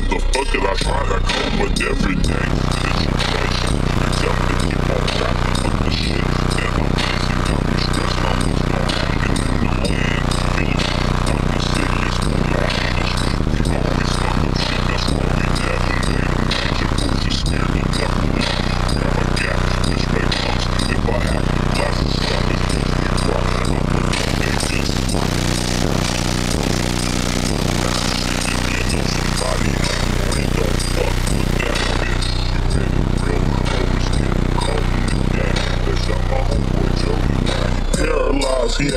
motherfucker, I try to come with everything. I see